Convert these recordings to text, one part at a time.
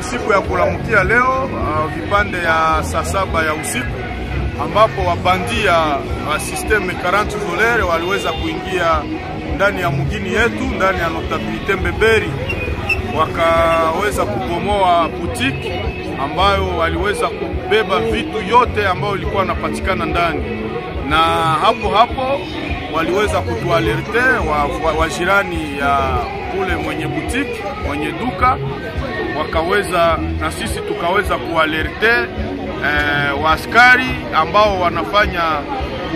usiku ya kulamukia leo uh, vipande ya saa saba ya usiku ambapo wabandia wa systeme 40 volere waliweza kuingia ndani ya mugini yetu ndani ya notabilite Mbeberi, wakaweza kubomoa butiki ambayo waliweza kubeba vitu yote ambayo ilikuwa napatikana ndani, na hapo hapo waliweza kutualerte wajirani wa, wa jirani ya kule mwenye butiki mwenye duka wakaweza na sisi tukaweza kualerte eh, waaskari ambao wanafanya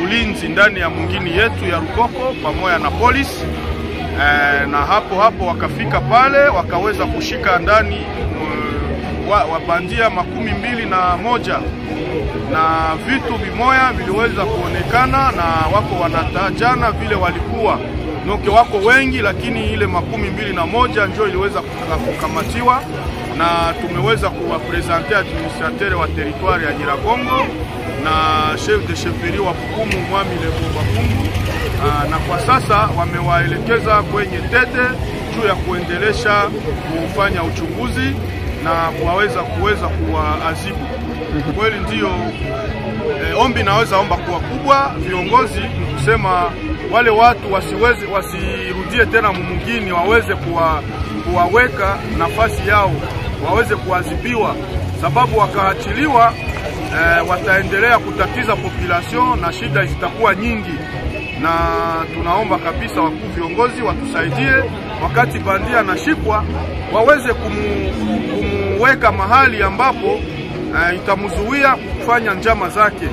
ulinzi ndani ya mwingini yetu ya Rukoko pamoja na polisi eh, na hapo hapo wakafika pale wakaweza kushika ndani wa, wabandia makumi mbili na moja na vitu vimoya viliweza kuonekana na wako wanatajana vile walikuwa. Noke wako wengi, lakini ile makumi mbili na moja njo iliweza kukamatiwa na tumeweza kuwapresente administrateur wa teritwari ya Nyiragongo na chef de chefferie wa Bukumu Mwami Lebo Bakungu, na kwa sasa wamewaelekeza kwenye tete juu ya kuendelesha kufanya uchunguzi na kuwaweza kuweza kuwaadhibu. Kweli ndiyo e, ombi naweza omba kuwa kubwa viongozi kusema wale watu wasiweze wasirudie tena mumugini, waweze kuwa, kuwaweka nafasi yao waweze kuadhibiwa, sababu wakaachiliwa e, wataendelea kutatiza population na shida zitakuwa nyingi, na tunaomba kabisa wakuu viongozi watusaidie wakati bandia anashikwa waweze kumu, kumuweka mahali ambapo uh, itamzuia kufanya njama zake.